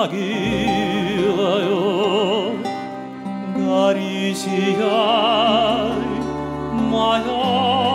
могилою. Гори сияй, моя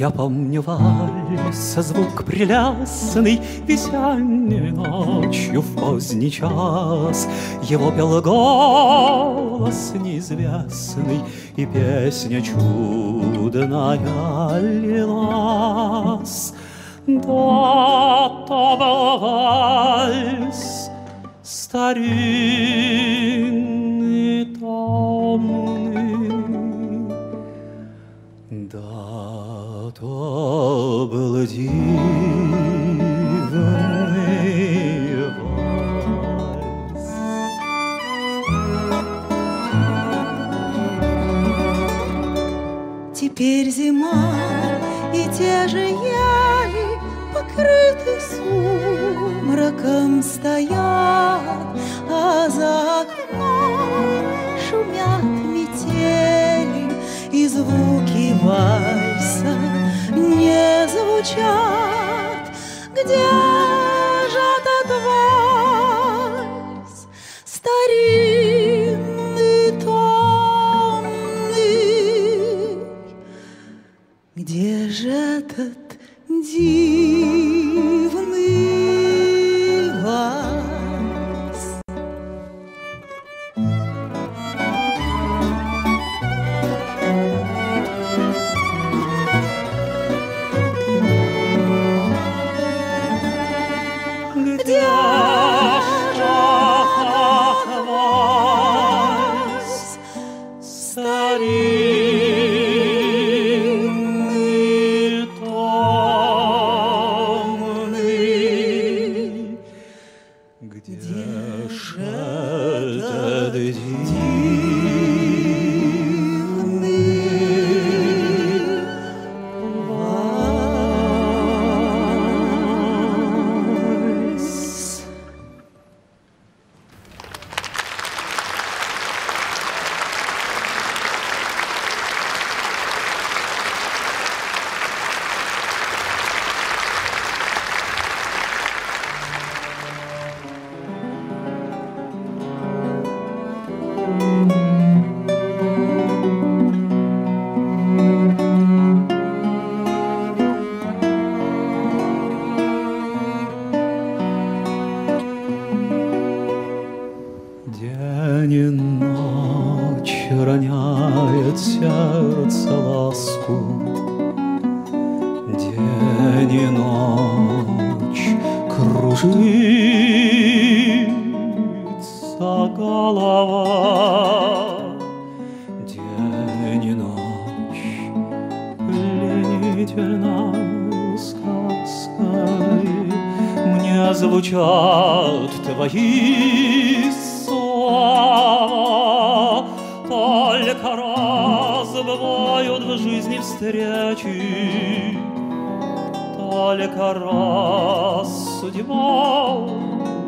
Я помню вальс, звук прелестный, Весенней ночью в поздний час. Его пел голос неизвестный, И песня чудная лилась. Да, то был вальс, старинный, томный, то был дивный вальс. Теперь зима, и те же яли, покрыты сумраком стоят, а за окном шумят метели, и звуки вальса не звучат. Где же этот вальс, старинный, томный? Где же этот дивный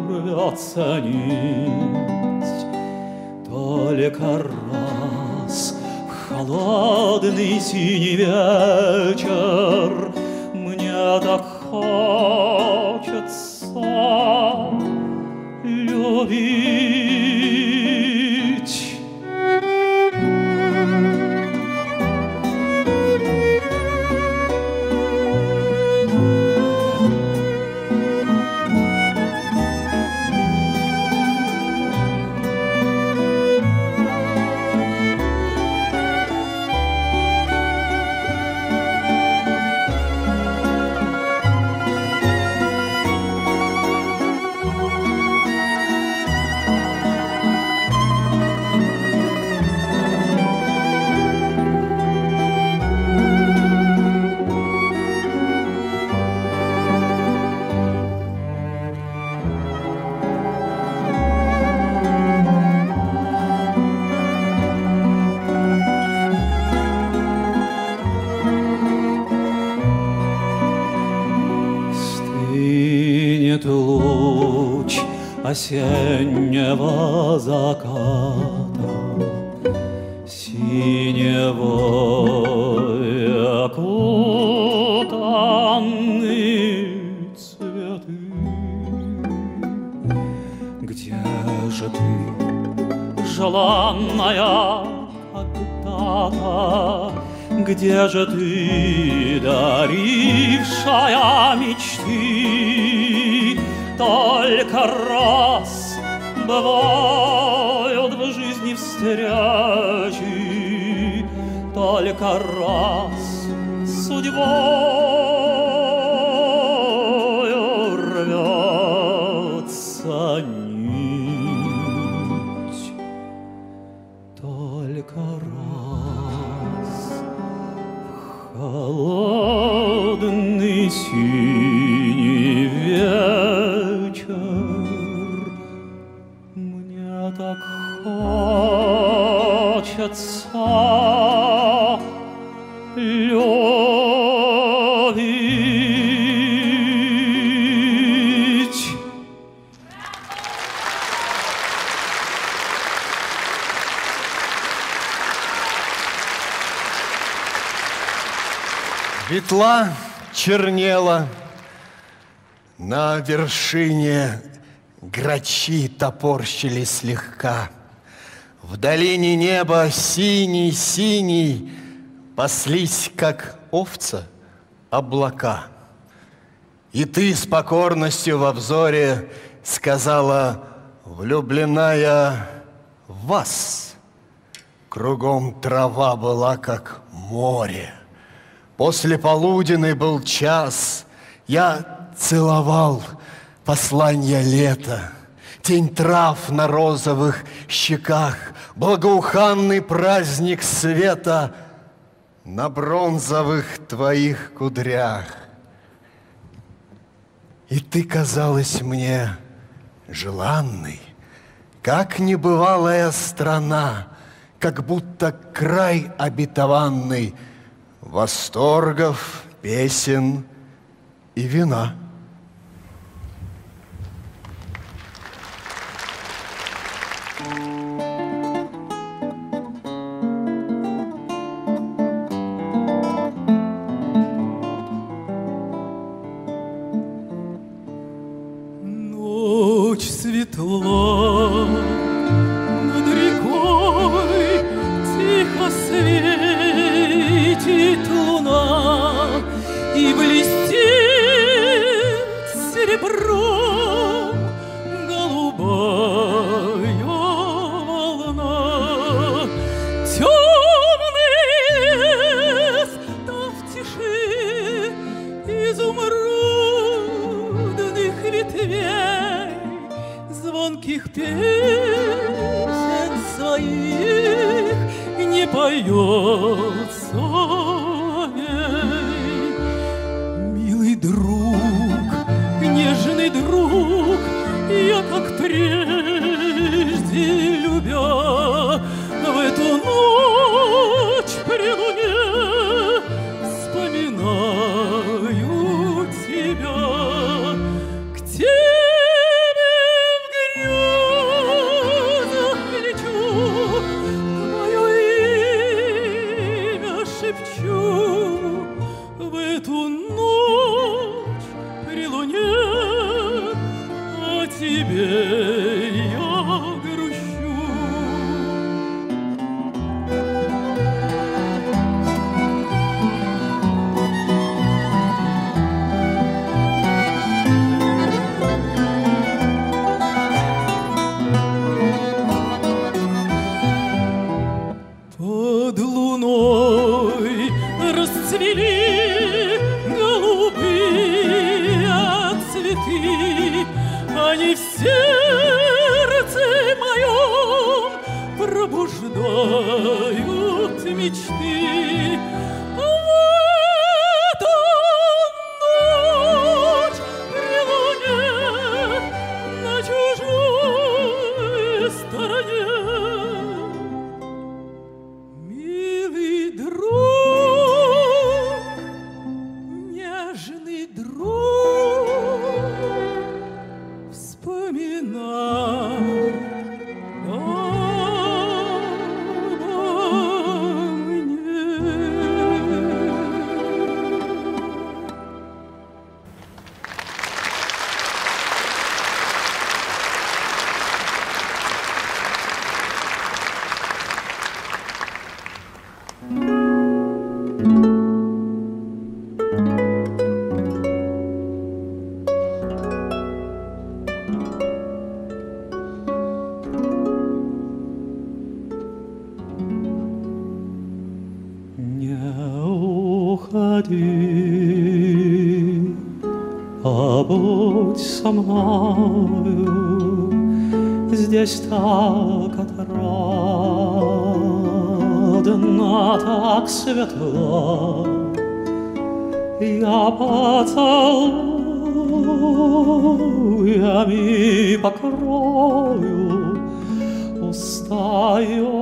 рвется нить. Только раз в холодный синий вечер Мне так хочется любить. Осеннего заката синего окутаны цветы. Где же ты, желанная когда-то, где же ты, дарившая мечты? Только раз бывают в жизни встречи, Только раз судьбою вершине грачи топорщили слегка. В долине неба синий-синий паслись, как овца, облака. И ты с покорностью во взоре сказала, влюбленная в вас. Кругом трава была, как море. После полуденный был час, я целовал послание лета, Тень трав на розовых щеках, Благоуханный праздник света На бронзовых твоих кудрях. И ты казалась мне желанной, Как небывалая страна, Как будто край обетованный Восторгов, песен и вина. говори, а будь со мною здесь так отрадно, так светло. Я поцелуями покрою устаю.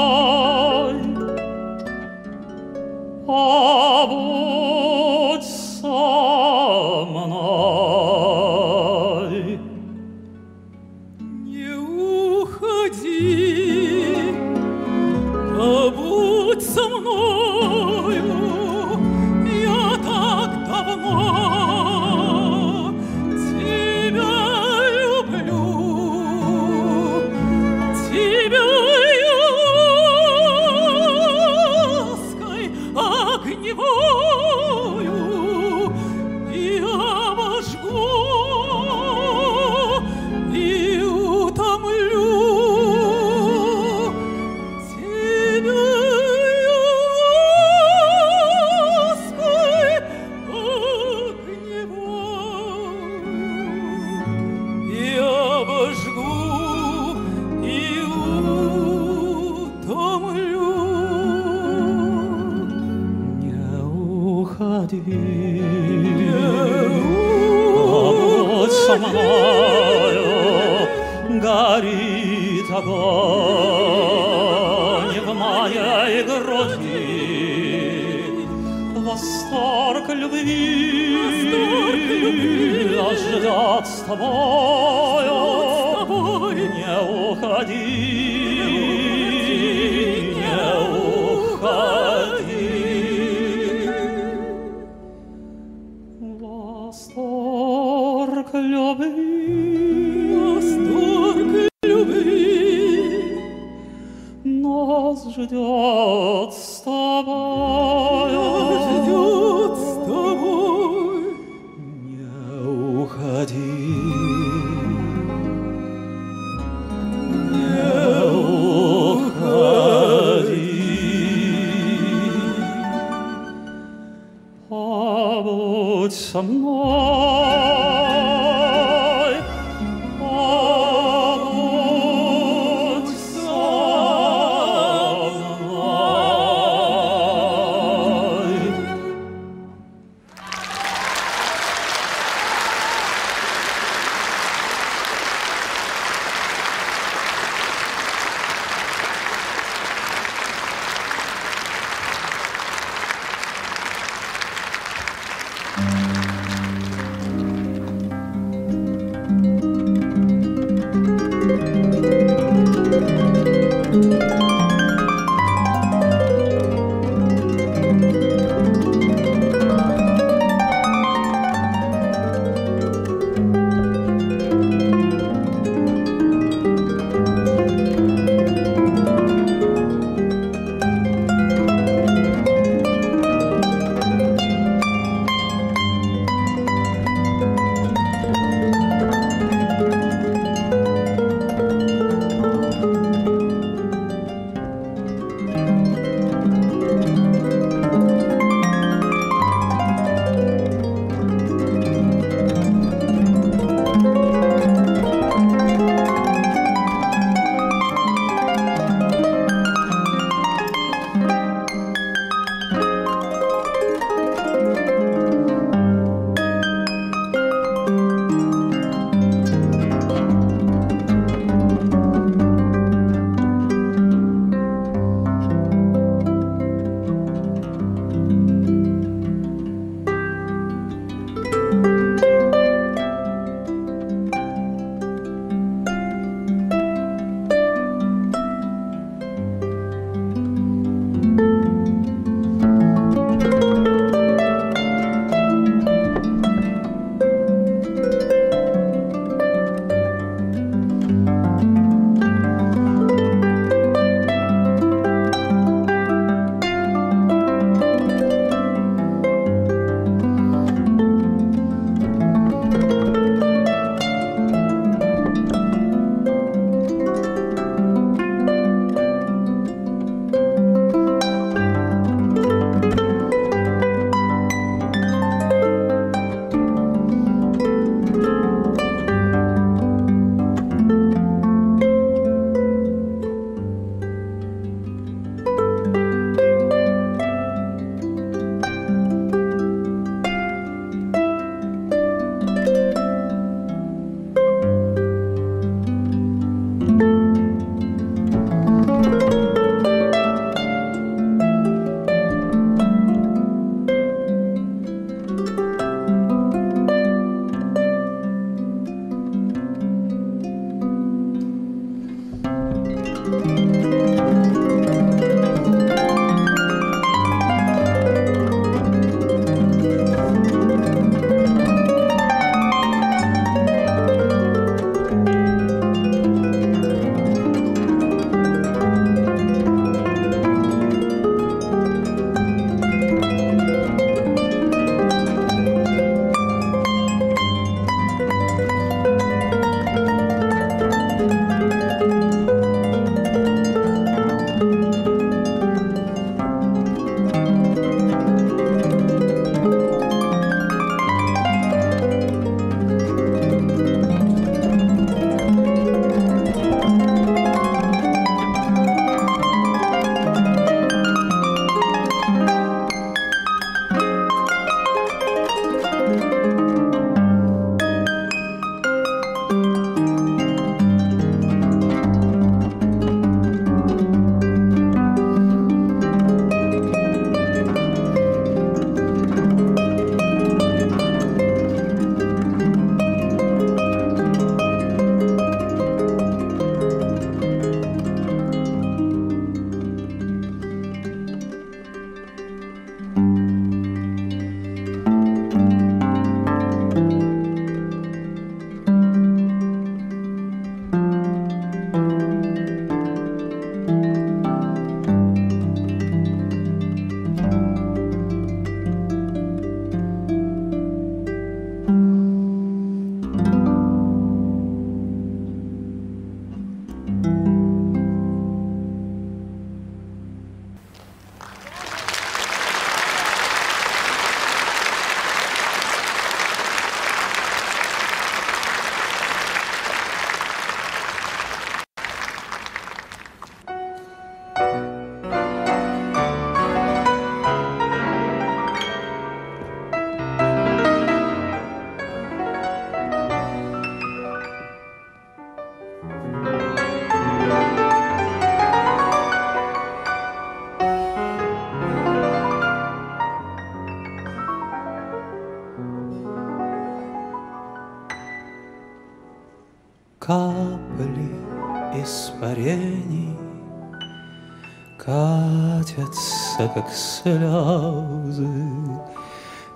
слезы,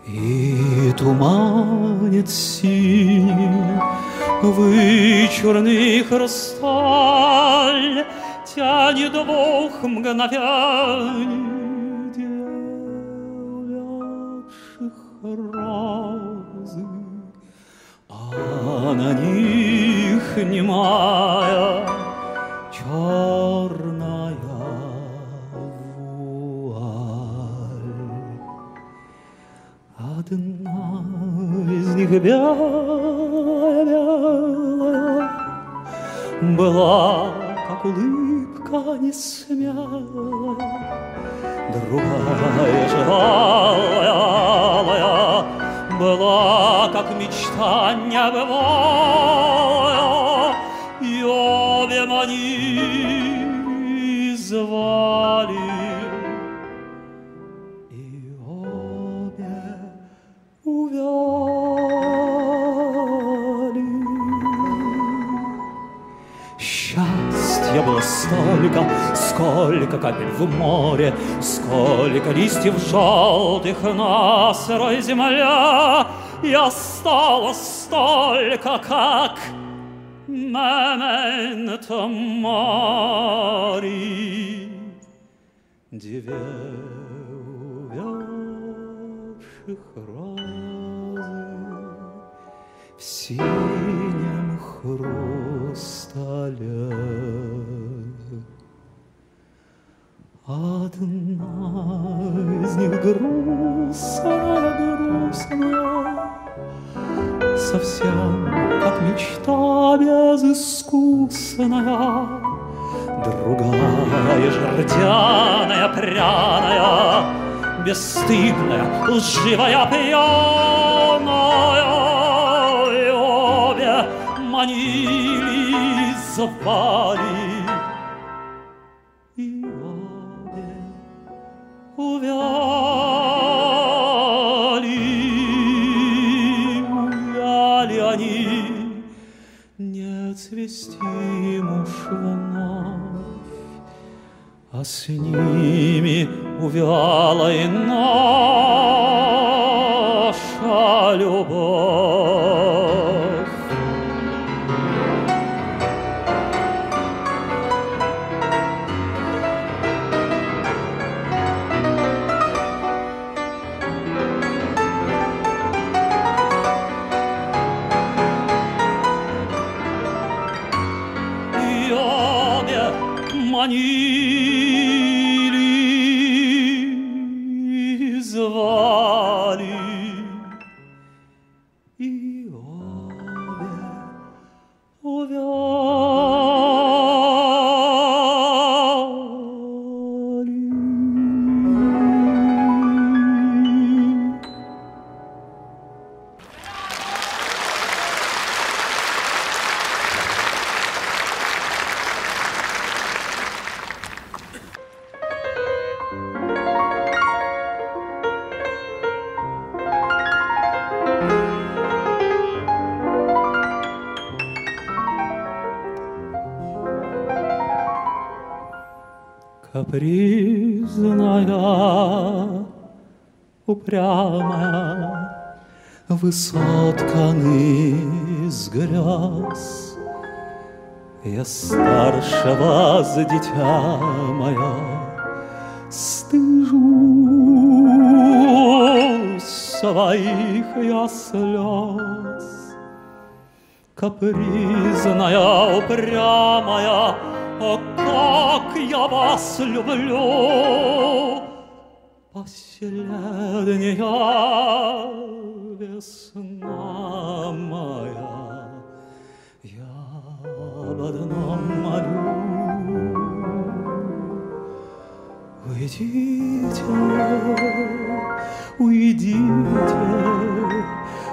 И туманит синий Вычурный хрусталь Тянет двух мгновений розы а на них немая из них белая, белая была, как улыбка несмелая, другая же была, как мечта небывая, и обе они звали, столько, сколько капель в море, Сколько листьев желтых на сырой земле, И осталось столько, как мементо мори. Две увядших розы в синем хрустале. Одна из них грустная, грустная, Совсем как мечта безыскусная, Другая же рдяная, пряная, Бесстыдная, лживая, пьяная, И обе манили, звали, увяли, увяли они, не цвести уж вновь, а с ними увяла и наша любовь. Высотканы из грез. Я старше вас, дитя мое, Стыжусь своих я слез. Капризная, упрямая, О, как я вас люблю! Последняя весна моя, Я об одном молю. Уйдите, уйдите,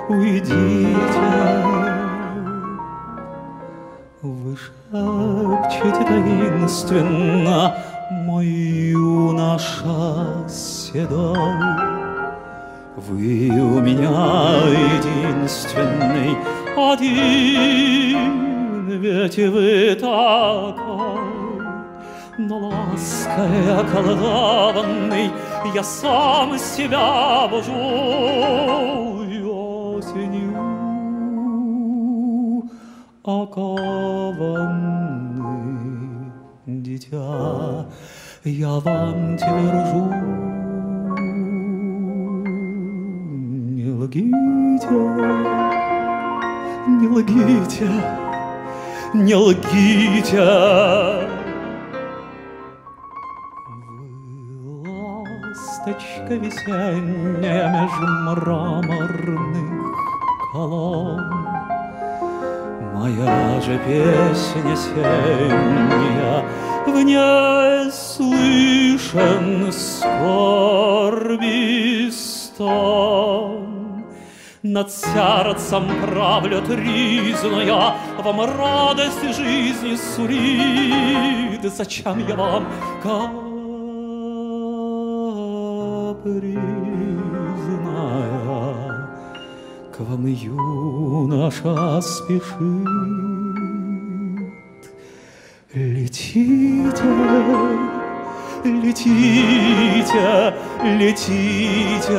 уйдите. Вы шепчете таинственно, мой юноша седой. Вы у меня единственный, один, ведь вы такой. Но лаской околдованный Я сам себя бужу осенью окованный Дитя, я вам твержу Не лгите, не лгите, не лгите ласточка весенняя меж мраморных колонн. Моя же песня сенняя, в ней слышен скорби стон. Над сердцем правлет ризная, Вам радость жизни сулит. Зачем я вам, как Вам юноша спешит. Летите, летите, летите.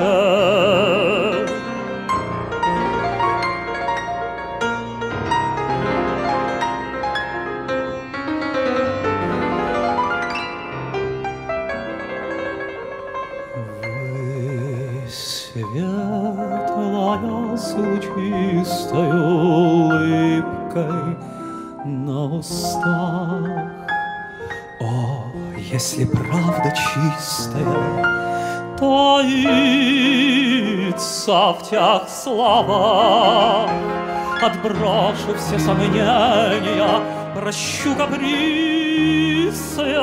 С лучистой улыбкой на устах. О, если правда чистая, таится в тех словах, Отброшу все сомнения, прощу каприз я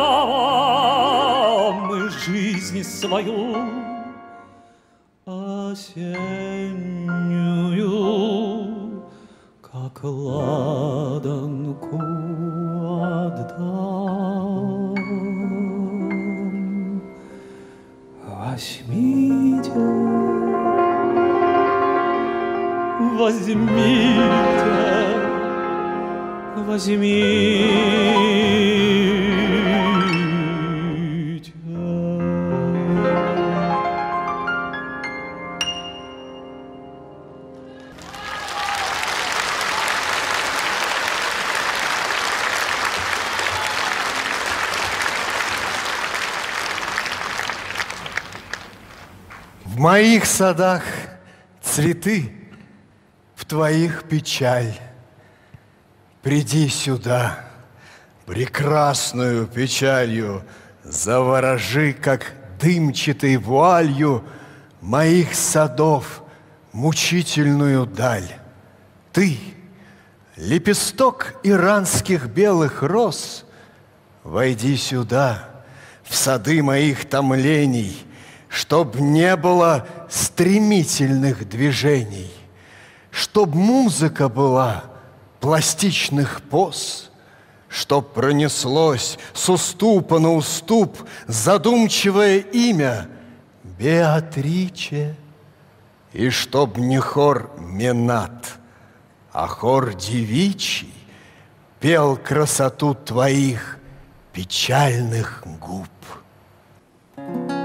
вам и жизнь свою осеннюю, как ладанку отдам. Возьмите, возьмите, возьмите. Моих садах цветы, в твоих печаль. Приди сюда, прекрасную печалью, Заворожи, как дымчатой вуалью, Моих садов мучительную даль. Ты, лепесток иранских белых роз, Войди сюда, в сады моих томлений, Чтоб не было стремительных движений, Чтоб музыка была пластичных поз, Чтоб пронеслось с уступа на уступ Задумчивое имя Беатриче, И чтоб не хор Менат, а хор девичий Пел красоту твоих печальных губ. Целую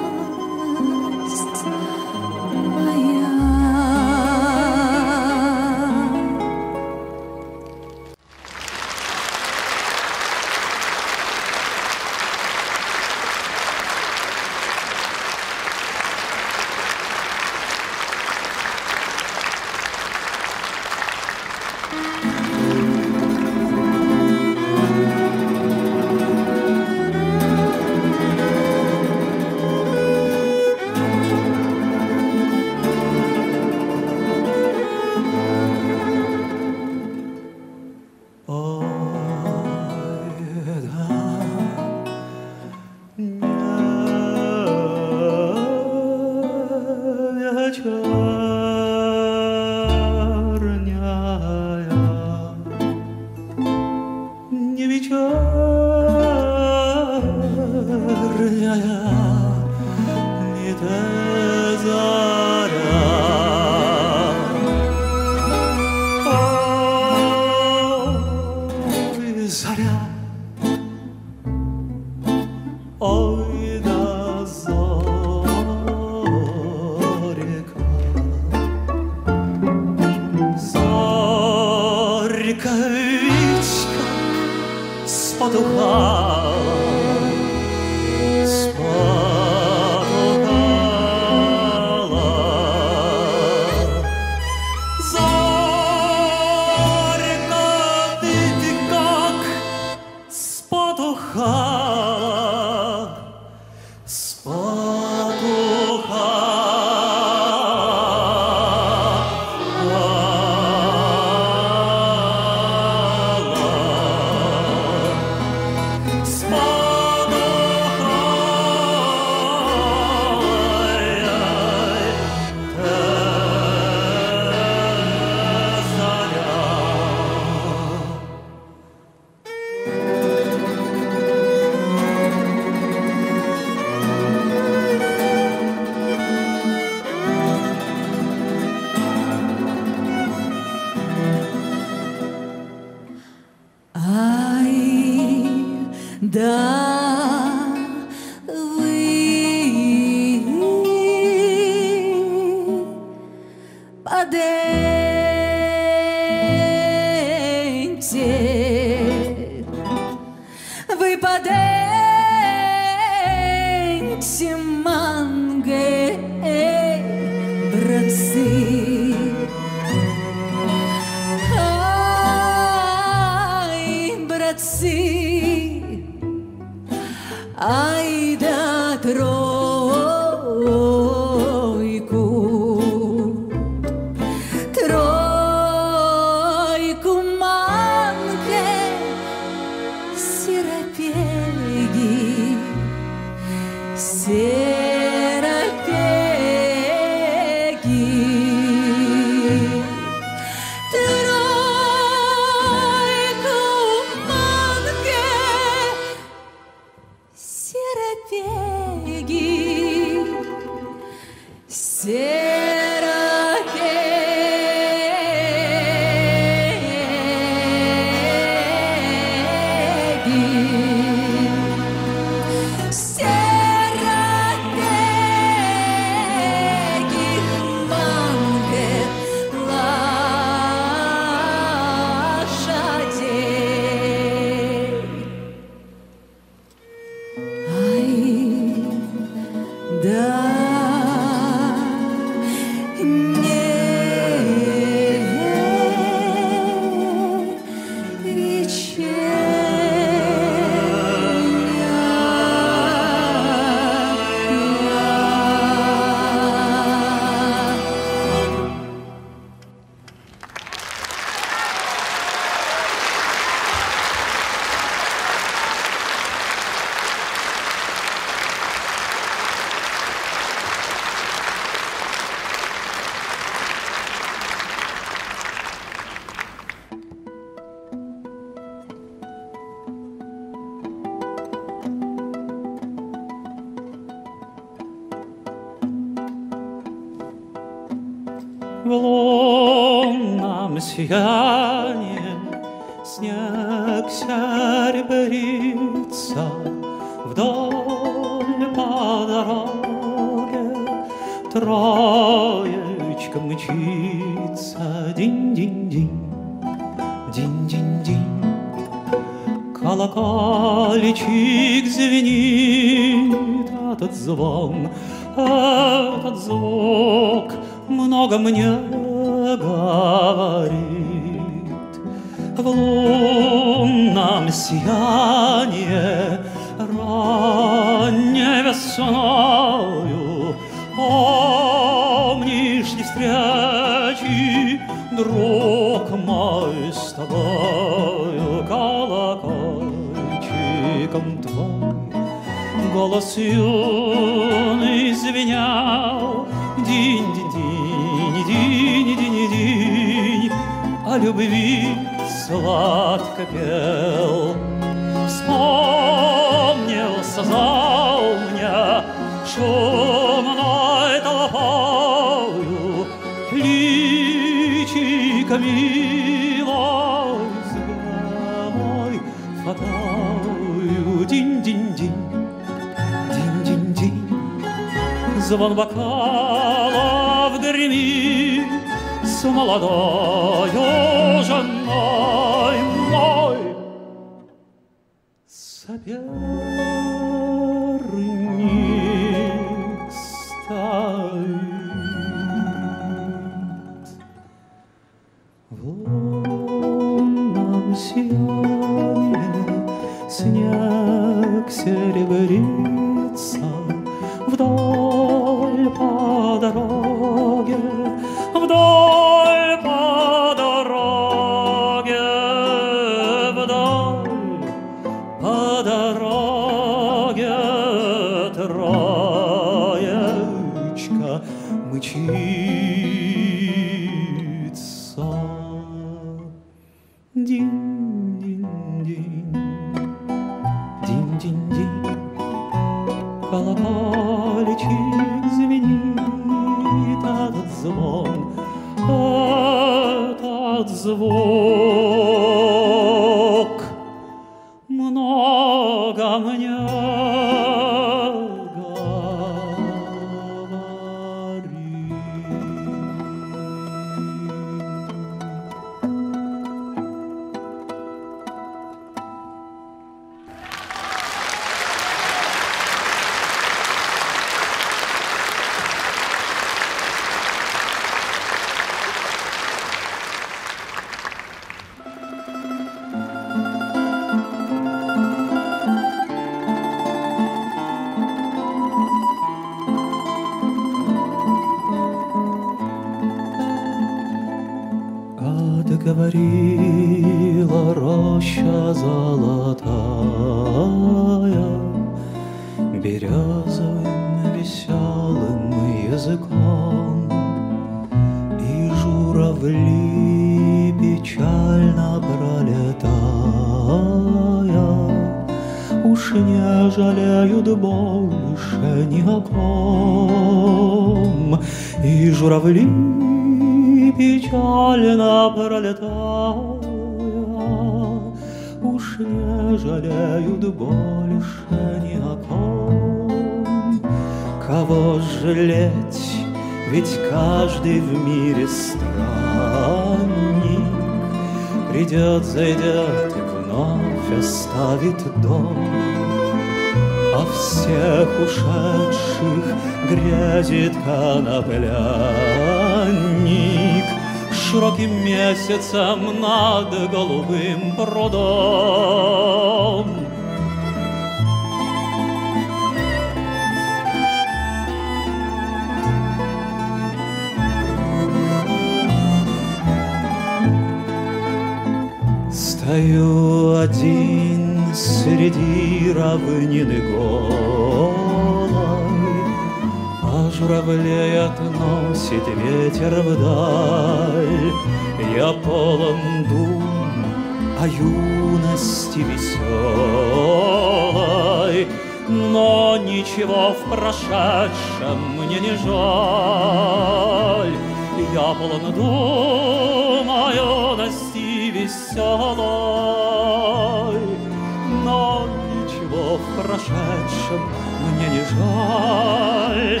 ничего в прошедшем мне не жаль,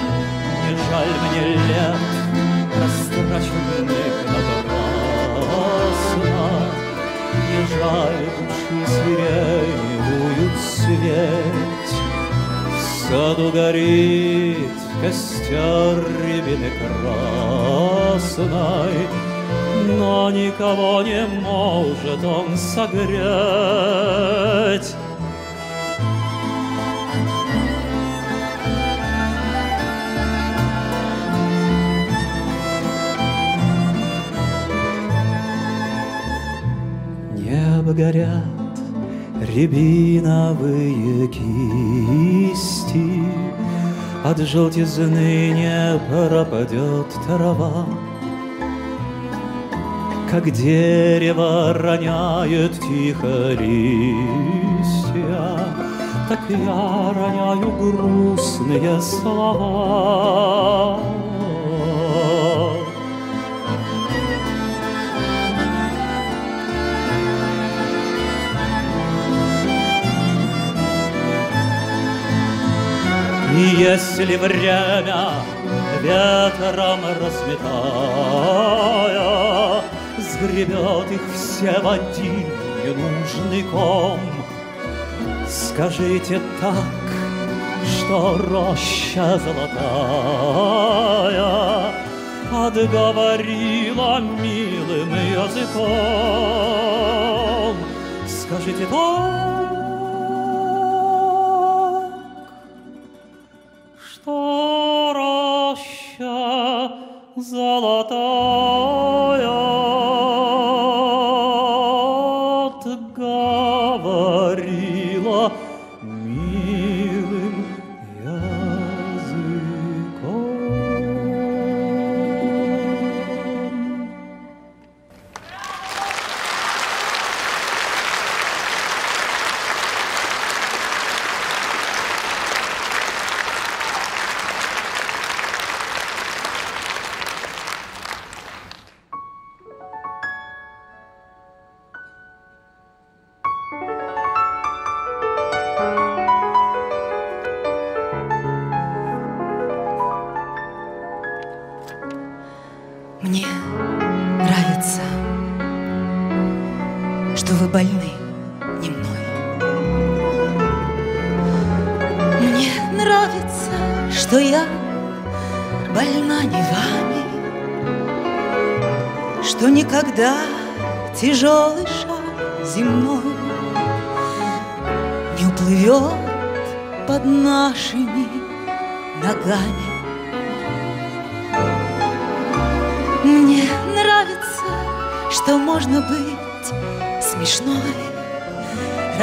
Не жаль мне лет, растраченных напрасно, Не жаль души сиреневую цвет. В саду горит костер рябины красной, Но никого не может он согреть. Небо горят рябиновые кисти, От желтизны не пропадет трава. Как дерево роняет тихо листья, Так я роняю грустные слова. И если время ветром разметая Сгребет их все в один ненужный ком, Скажите так, что роща золотая Отговорила милым языком. Скажите так, золотая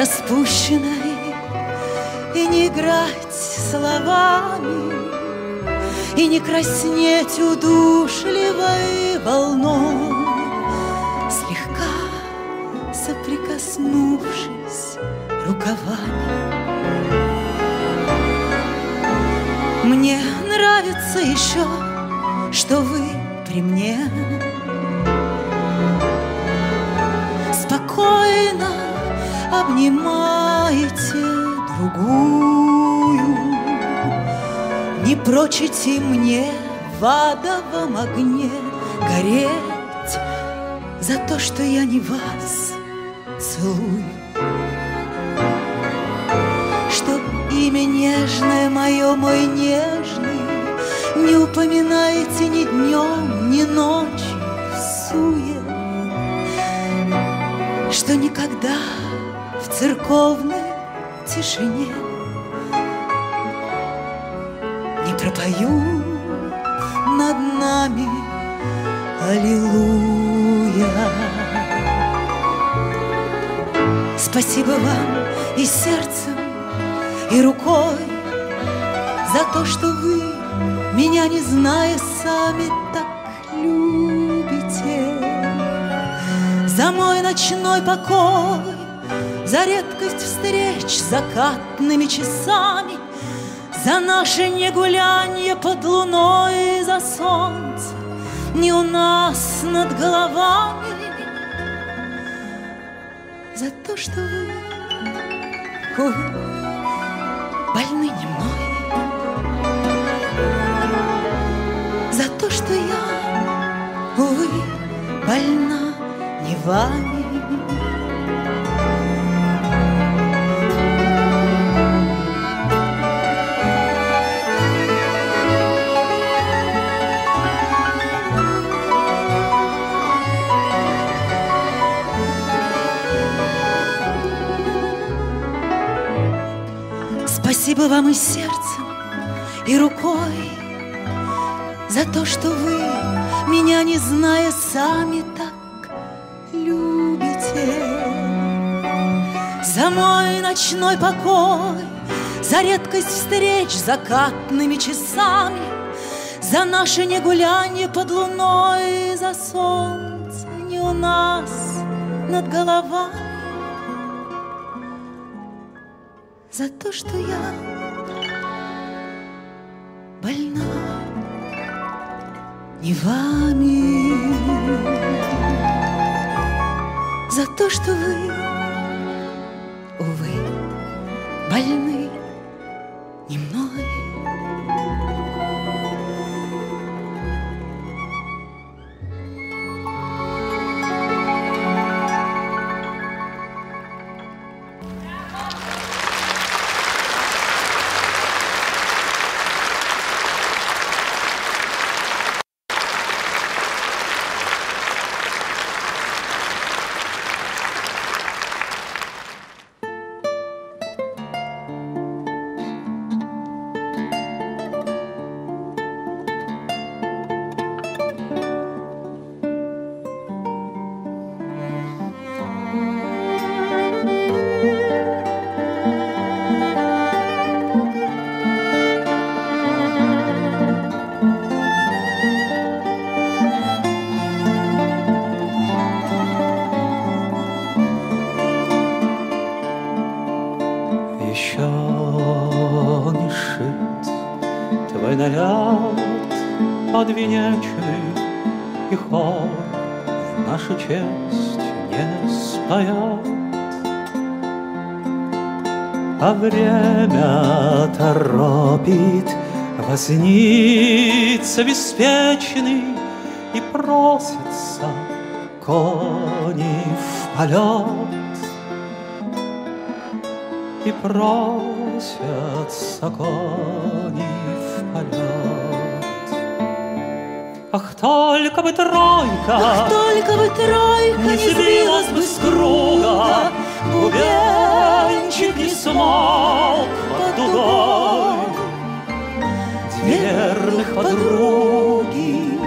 распущенной и не играть словами, и не краснеть удушливой волной, слегка соприкоснувшись рукавами. Мне нравится еще, что вы при мне Спокойно обнимаете другую. Не прочите мне в адовом огне гореть За то, что я не вас целую. Что имя нежное мое, мой нежный Не упоминайте ни днем, ни ночью в суе Что никогда церковной тишине. Не пропою над нами Аллилуйя. Спасибо вам и сердцем, и рукой За то, что вы, меня не зная, сами так любите. За мой ночной покой, за редкость встреч закатными часами За наше негулянье под луной и за солнце не у нас над головами. За то, что вы, увы, больны не мной За то, что я, увы, больна не вами Спасибо вам и сердцем, и рукой За то, что вы, меня не зная, сами так любите. За мой ночной покой, за редкость встреч закатными часами За наше негулянье под луной, за солнце не у нас над головами за то, что я больна. Не вами, за то, что вы, увы, больны вознится беспечный И просится кони в полет и просятся кони в полет. Ах, только бы тройка, Ах, только бы тройка не сбилась бы с круга, Бубенчик не смог под дугой. Верных подруги,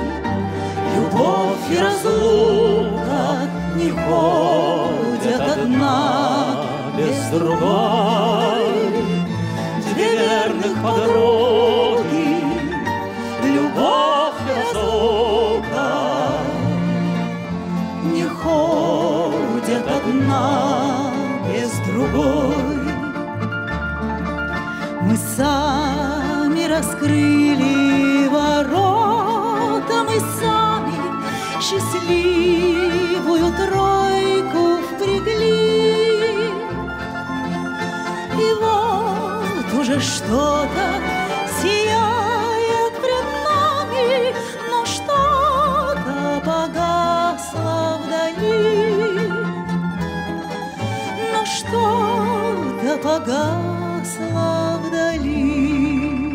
Любовь и разлука не ходят одна без другой. Две верных подруги, что-то погасло вдали.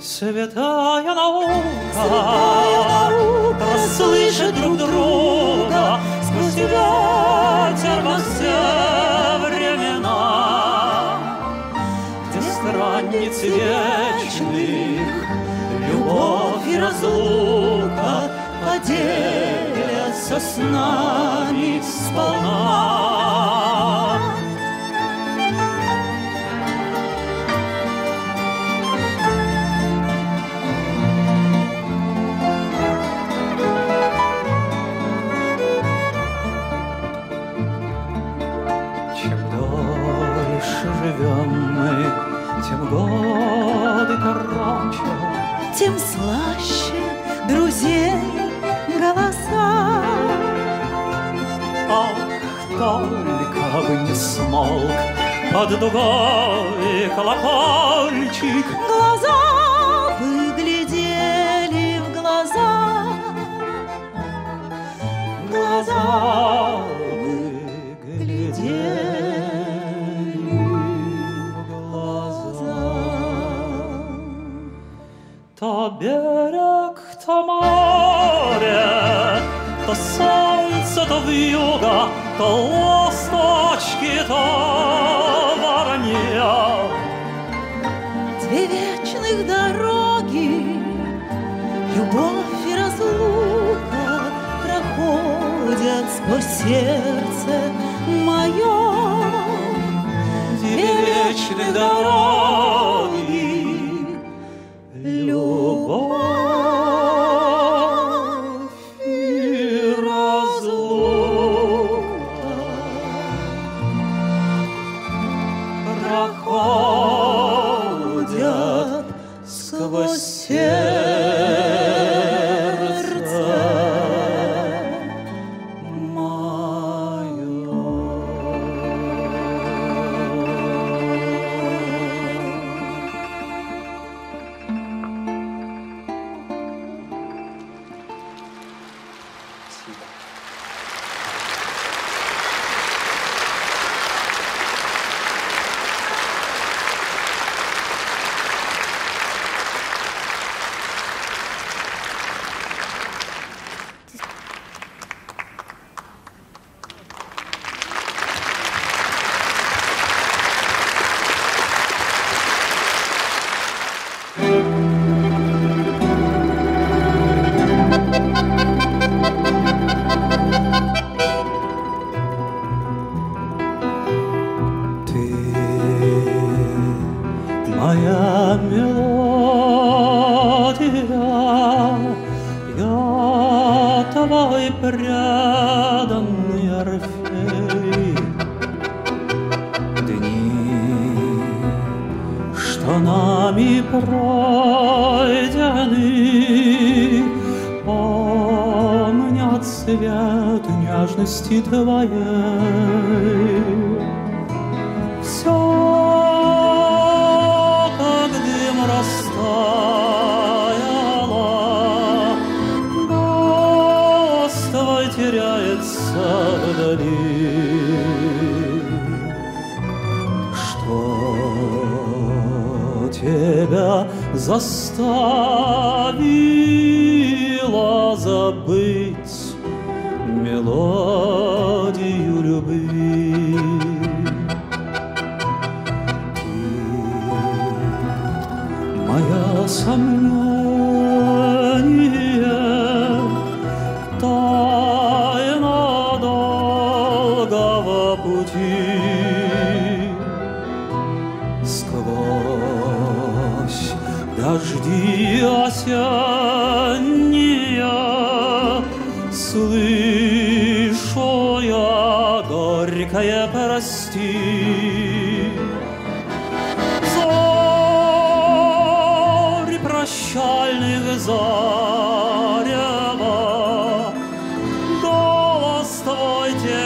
Святая наука, Святая наука Расслышать друг друга Сквозь ветер во все времена, Где странниц вечных Любовь и разлука Поделятся с нами сполна. тем слаще друзей голоса. Ах, только бы не смолк под дугой колокольчик. Глаза выглядели в глаза, глаза. То берег, то море, то солнце, то вьюга, то ласточки, то воронья. Две вечных дороги, любовь и разлука проходят сквозь сердце мое. Две вечных дороги,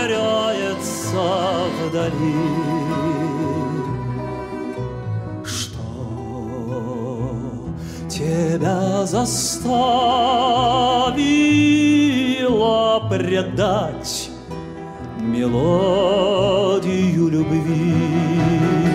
теряется вдали. Что тебя заставило предать мелодию любви?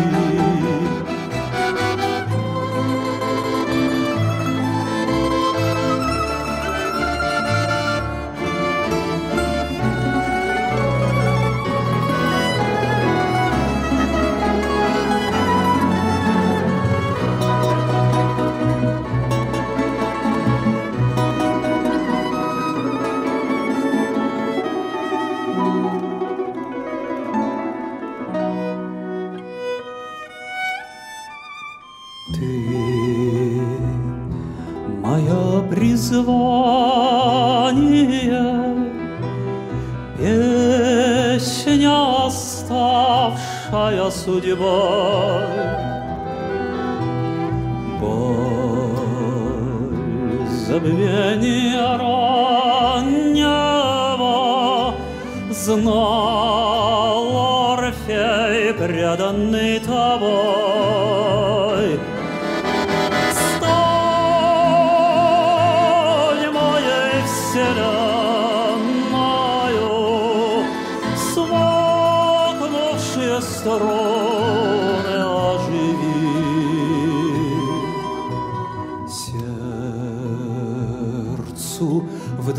Призвание, Песня, ставшая судьбой. Боль забвения раннего Знал Орфей преданный тобой.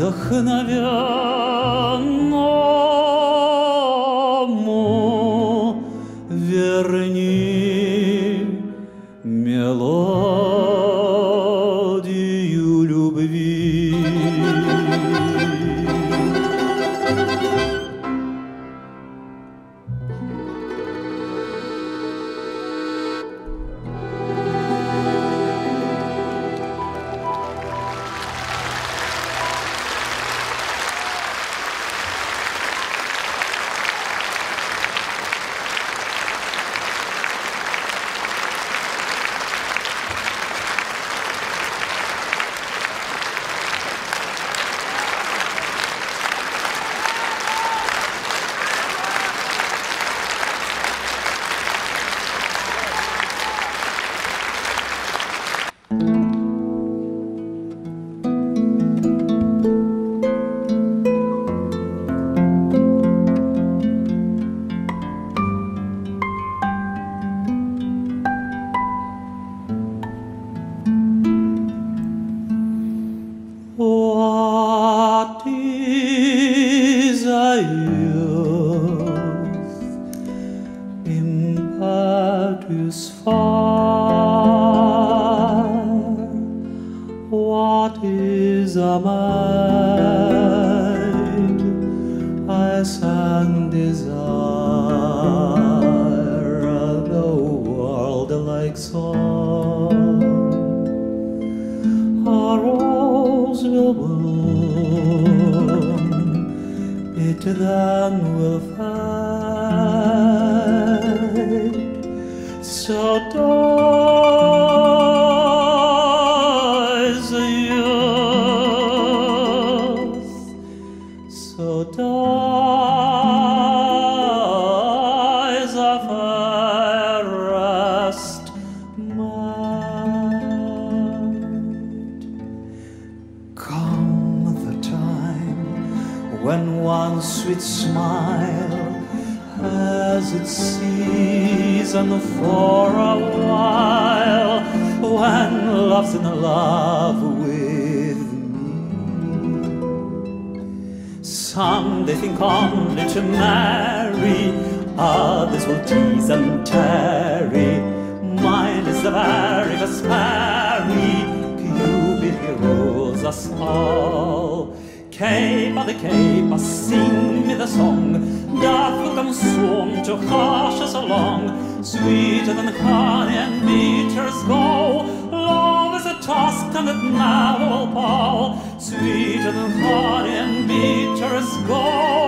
Вдохновенному to them will find. So don't. Season for a while, when love's in love with me. Some they think only to marry, others will tease and tarry. Mine is the very Vesperi, Cupid he rules us all. Cape the cape, sing me the song, doth will come soon to hush us along. Sweeter than honey and bitters go, love is a task and it now will pall. Sweeter than honey and bitters go.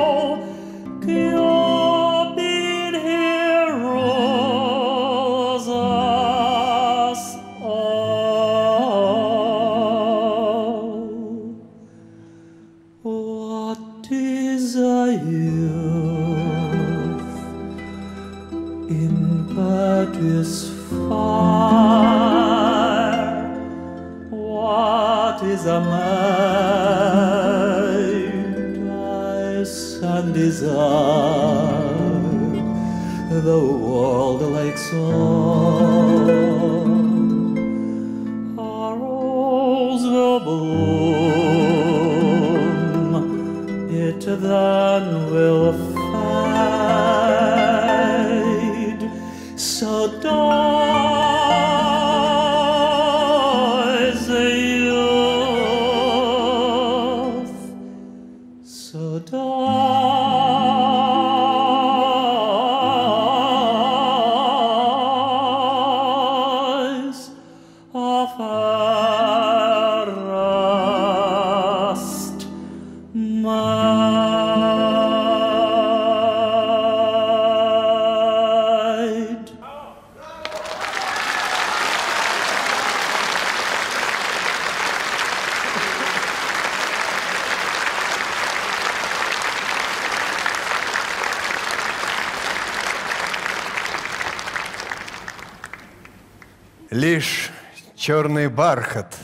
Бархат,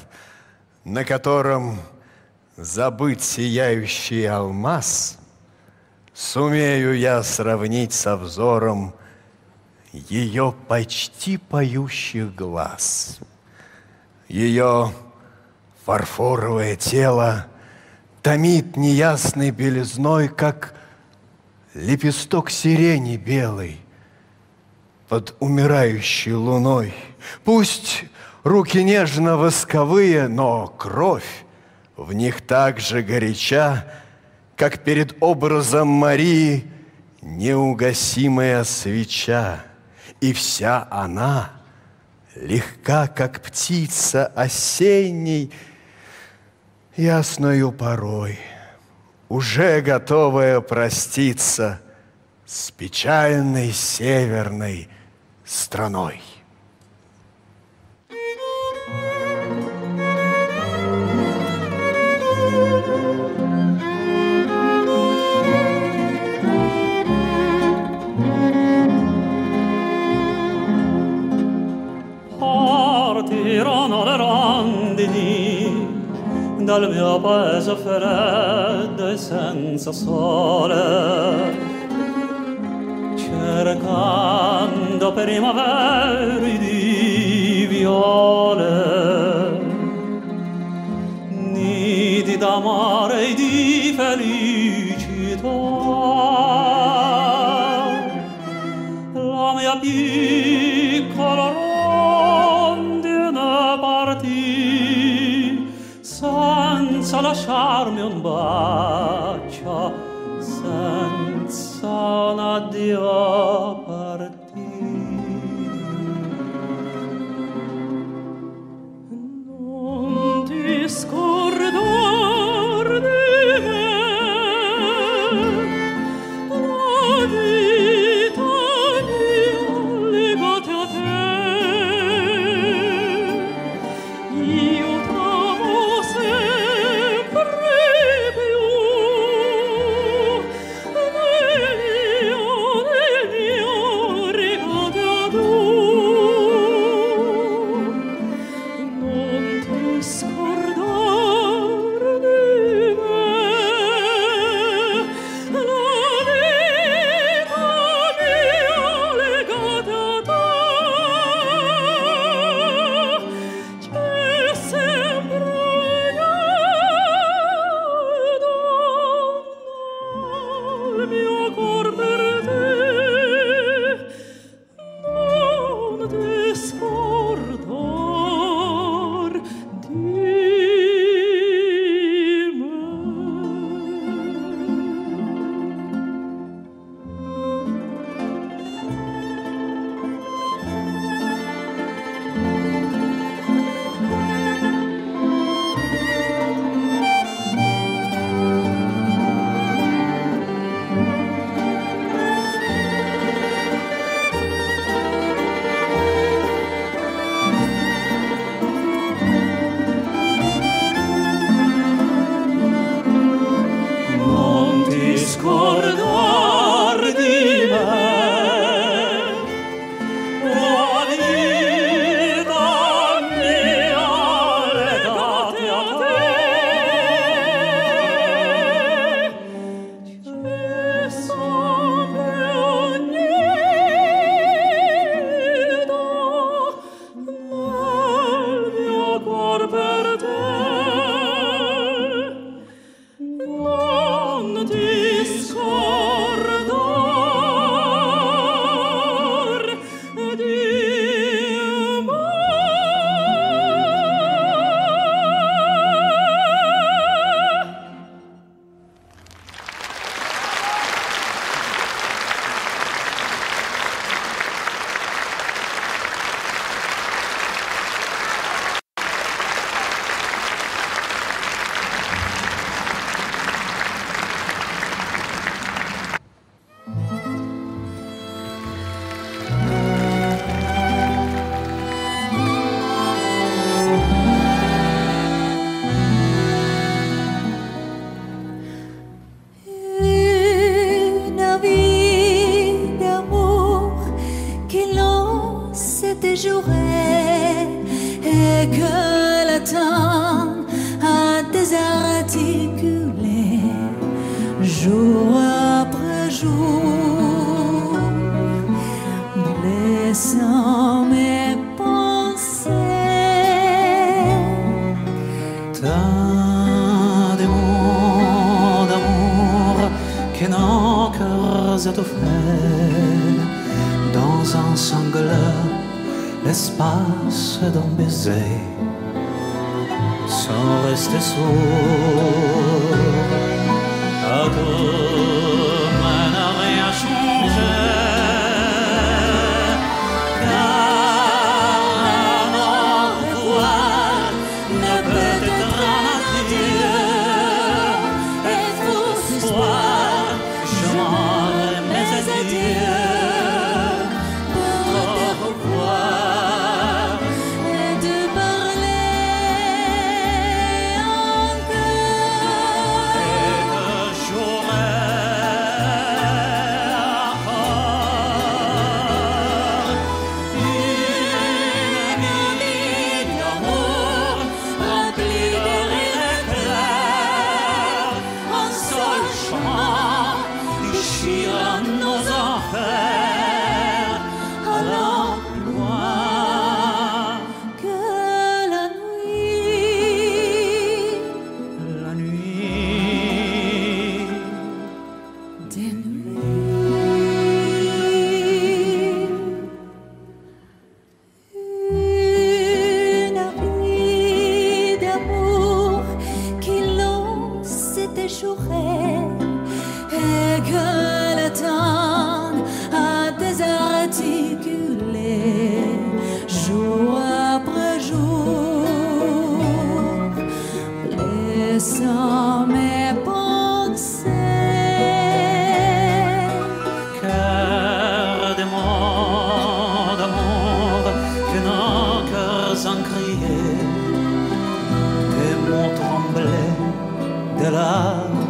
на котором забыть сияющий алмаз, Сумею я сравнить со взором ее почти поющих глаз. Ее фарфоровое тело томит неясной белизной, как лепесток сирени белый под умирающей луной. Пусть руки нежно-восковые, но кровь в них так же горяча, как перед образом Марии неугасимая свеча. И вся она легка, как птица осенней, ясною порой, уже готовая проститься с печальной северной страной. qalbi appese freddo senza sole. Cercando primaveri di viole nidi d'amore e di felicità. senza lasciarmi un bacio senza un addio. será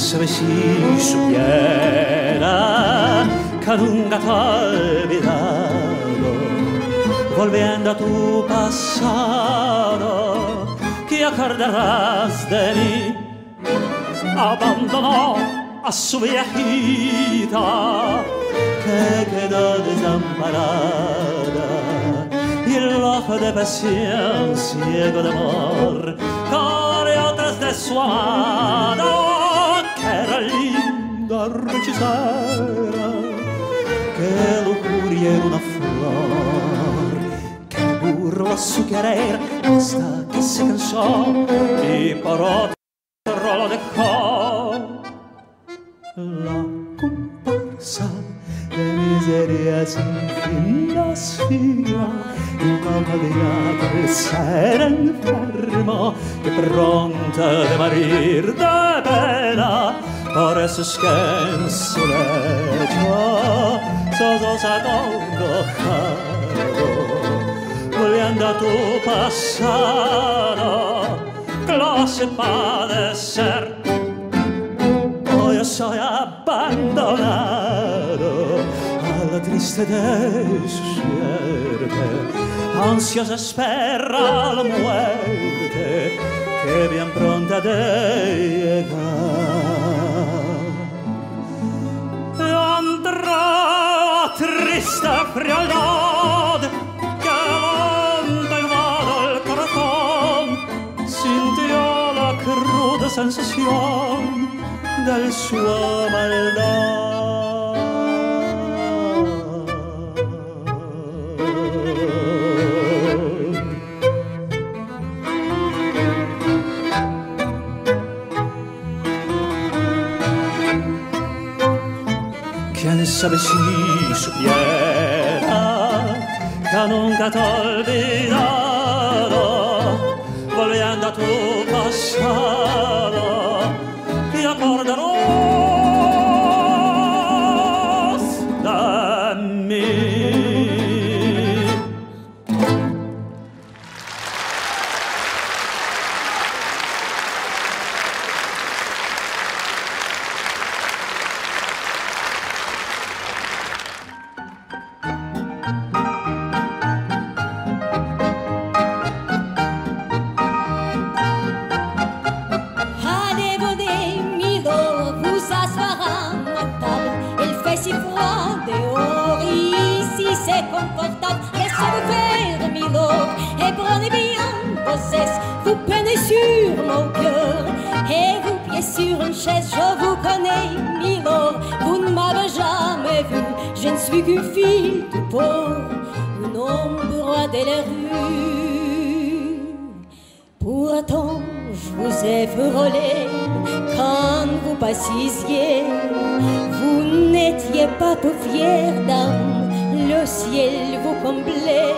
Sabe si supiera que nunca te he olvidado, volviendo a tu pasado, que acordarás de mí. Abandonó a su viejita que quedó desamparada y el ojo de pasión ciego de amor corrió tras de su amado linda hechicera que lujuria era una flor que burro su querer hasta que se cansó y por otro lo dejó la comparsa de miserias infinitas finas mamma mia che s'era infermo che pronta de marir da pena ora se scherzo leggia so so sa tongo caro vogliando andato passare classe pade ser. Io sono abbandonato alla triste descierte ansiosa espera la muerte che bien pronta de llegar. Andrá a triste frialdad que levanta y va del corazón, sintió la cruda sensación del su maldad. sabes si supiera, canon Je vous connais, Milo, vous ne m'avez jamais vu. Je ne suis qu'une fille tout pauvre, une ombre de la rue. Pourtant, je vous ai frôlé quand vous passiez. Vous n'étiez pas peu fière d'âme, le ciel vous comblait.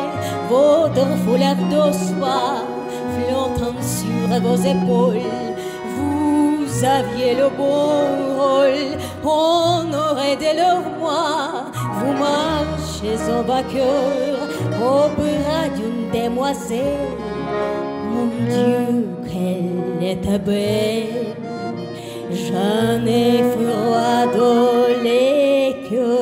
Votre foulard de soie flottant sur vos épaules. Aviez le beau rôle, honoré de leur roi. Vous marchez au bas au bras d'une demoiselle. Mon Dieu, qu'elle était belle, j'en ai froid dans les cœurs.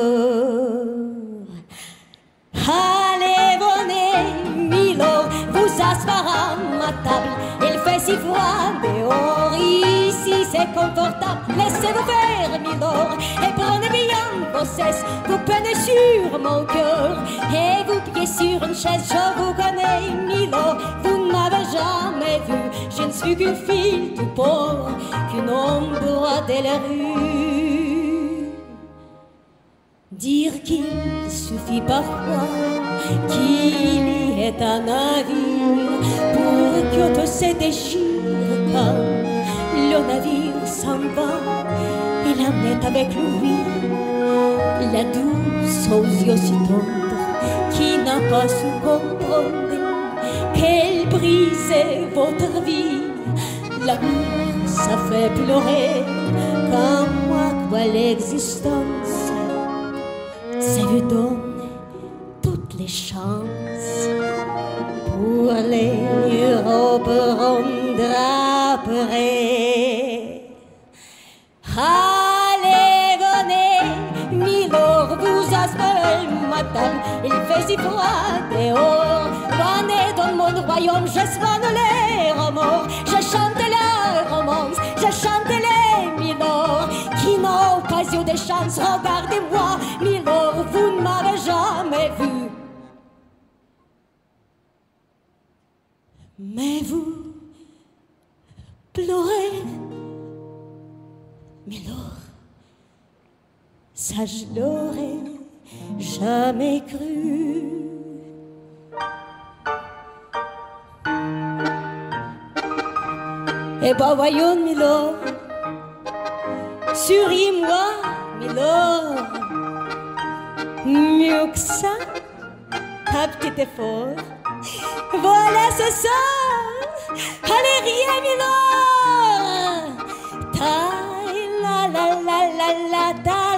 Laissez-vous faire, Milo, et prenez bien vos cesses. Vous peinez sur mon cœur, et vous pieds sur une chaise. Je vous connais, Milo, vous ne m'avez jamais vu. Je ne suis qu'une fille tout pauvre, qu'une ombre de la rue. Dire qu'il suffit parfois qu'il y ait un navire pour Kyoto se déchire le navire s'en va. Emmenait avec lui la douce aux yeux si tendres qui n'a pas su comprendre qu'elle brisait votre vie. L'amour, ça fait pleurer quand moi quoi l'existence. C'est lui donne les chances pour les reprendre après. Milord, vous asperez ma table, il fait si froid dehors. Venez dans mon royaume, je sonne les remords, je chante la romance, je chante les milords qui n'ont pas eu de chance. Regardez-moi, milord, vous ne m'avez jamais vu. Mais vous pleurez, milord, je l'aurais jamais cru. Eh ben voyons, Milord, souris-moi, Milord, mieux que ça, un petit effort. Voilà ce soir, allez rien, Milord. Ta la la la la la ta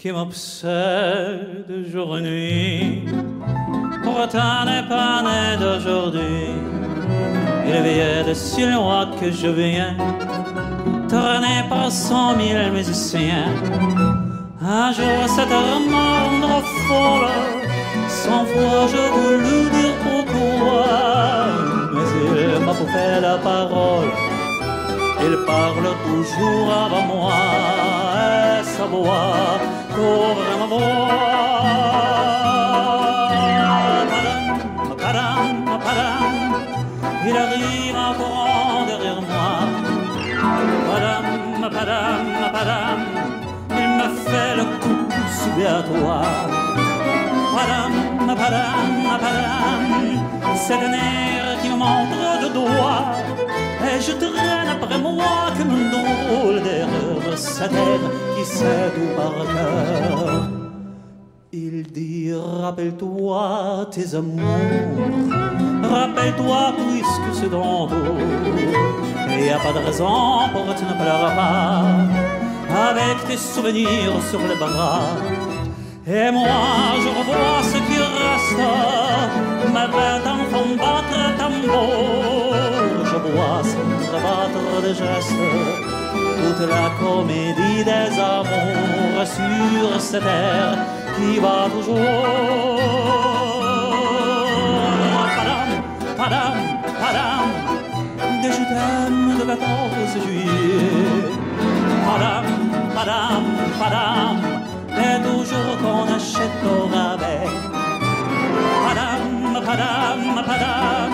qui m'obsède jour et nuit, pourtant n'est pas né d'aujourd'hui. Il vient de si loin que je viens, traîné par cent mille musiciens. Un jour, cet air m'a rendu folle, sans fois je voulus dire pourquoi, mais il m'a coupé la parole. Il parle toujours avant moi et sa voix couvre ma voix. Padam, padam, il arrive en courant derrière moi. Padam, padam, padam, il me fait le coup subiatoire. Padam, padam, padam, c'est le nerf qui me montre de doigt. Et je traîne après moi comme un drôle d'erreur. Cette terre qui sait tout par cœur Il dit rappelle-toi tes amours. Rappelle-toi puisque c'est dans tout Et a pas de raison pour tu ne pleures pas. Avec tes souvenirs sur les bras. Et moi, je revois ce qui reste, ma bête enfant battre tambour. Je vois s'entrebattre des gestes, toute la comédie des amours sur cette terre qui va toujours. Padam, padam, padam, des je t'aime de 14 juillet. Padam, padam, padam, et toujours qu'on achète au rabais. Padam, padam, padam,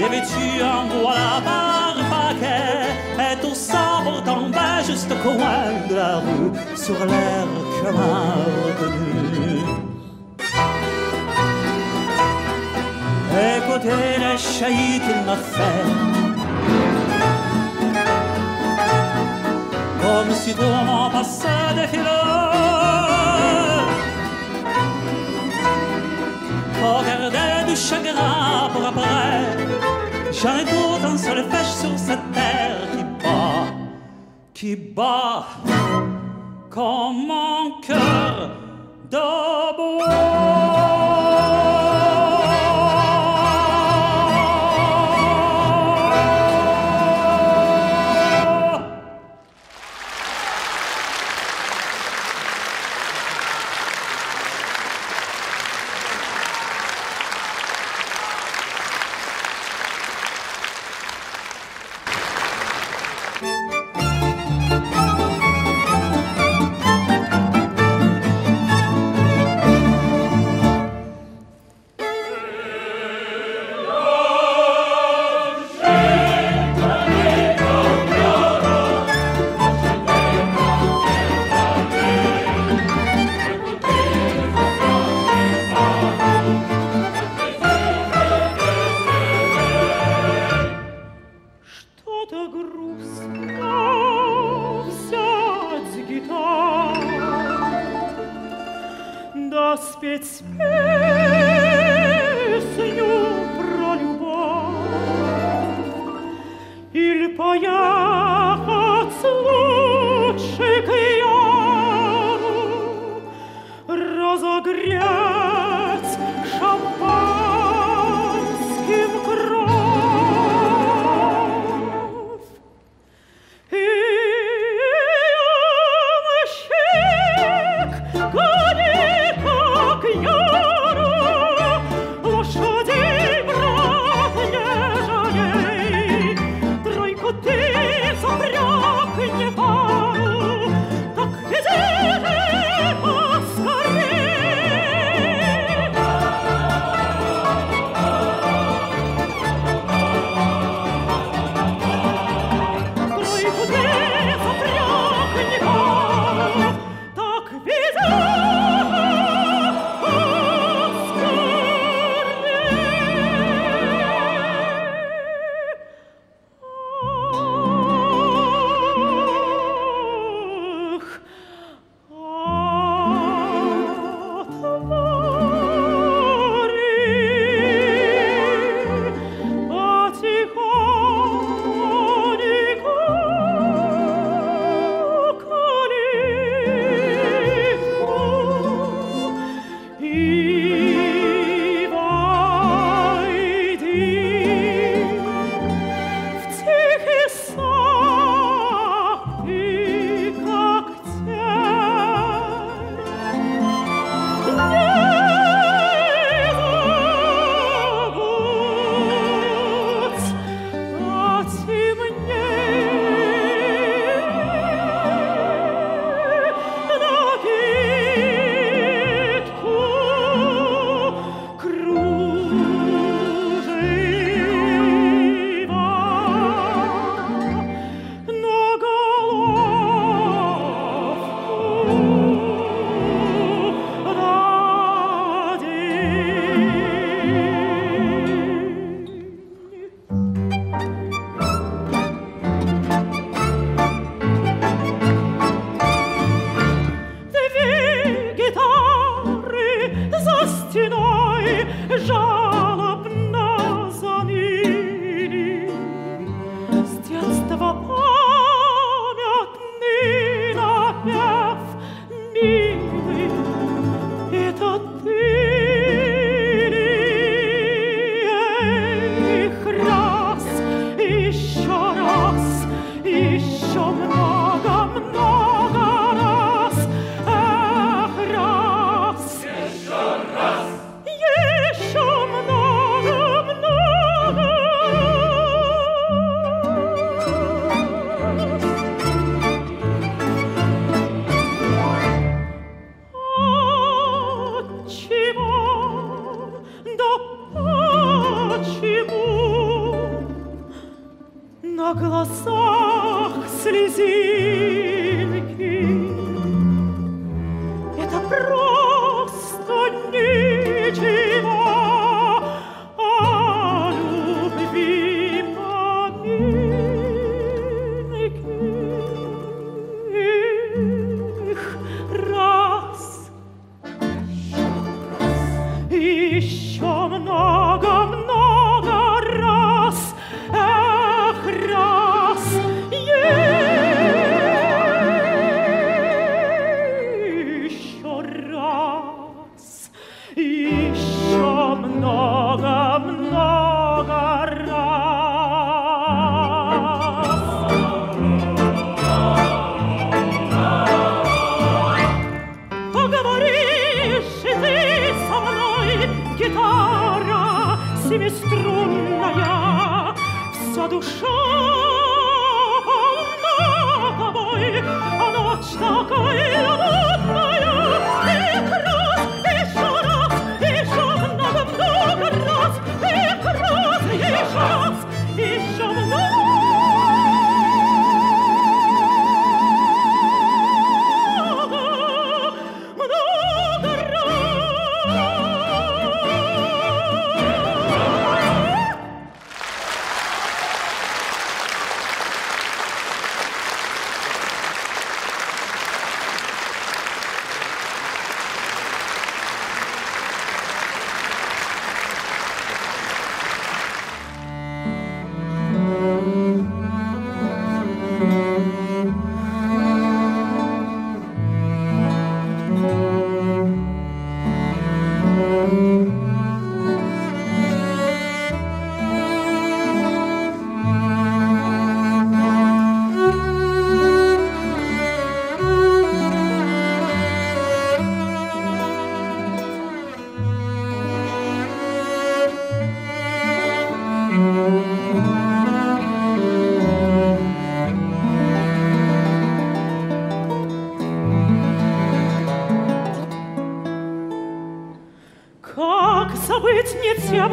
dévêtu en voilà par paquet? Et tout ça pourtant va juste au coin de la rue, sur l'air que m'a retenu. Écoutez les chahis qu'il m'a fait. Comme si tout m'en passait des Regardez du chagrin pour après. Tout un seul fèche sur cette terre qui bat, qui bat comme mon cœur d'abord.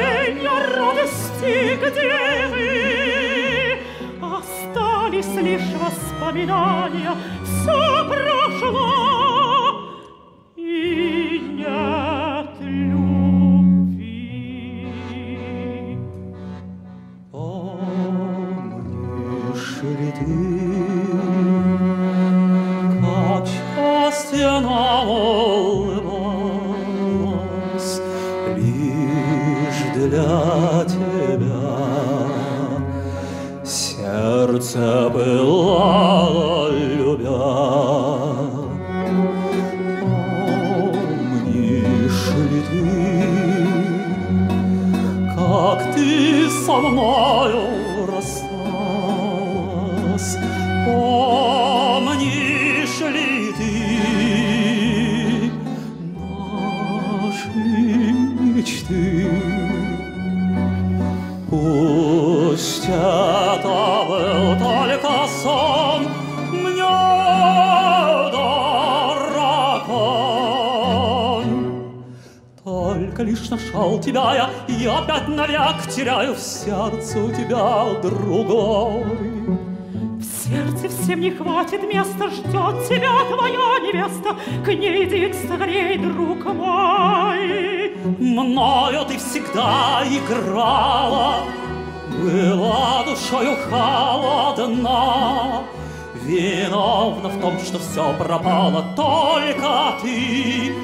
мгновенья радости, где вы? Остались лишь воспоминания, все прошло, Сердце нашел тебя я, и опять навек теряю в сердце у тебя другой. В сердце всем не хватит места, ждет тебя твоя невеста. К ней иди скорей, друг мой. Мною ты всегда играла, Была душою холодна, Виновна в том, что все пропало Только ты,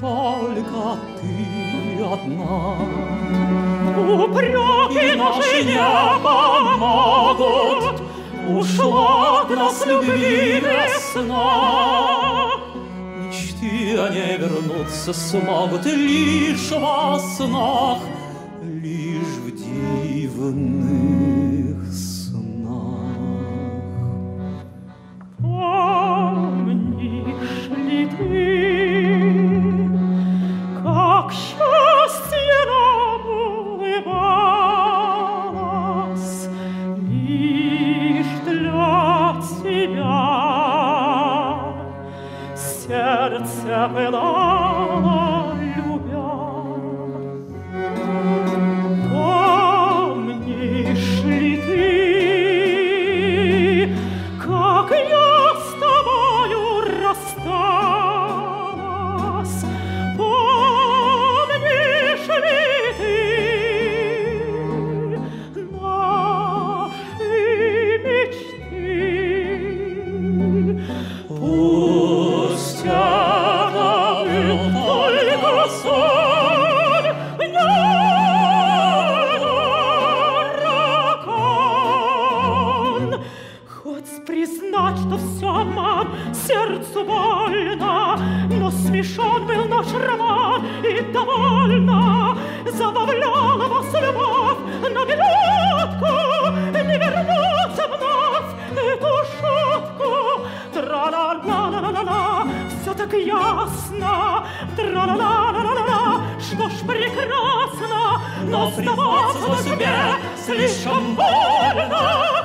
только ты одна. Упреки наши не помогут, Ушла от нас любви весна. Мечты о ней вернуться смогут лишь во снах, Лишь в дивных Сердце ясно, тра-ла-ла-ла-ла-ла, что ж прекрасно, но сдаваться на себе слишком больно,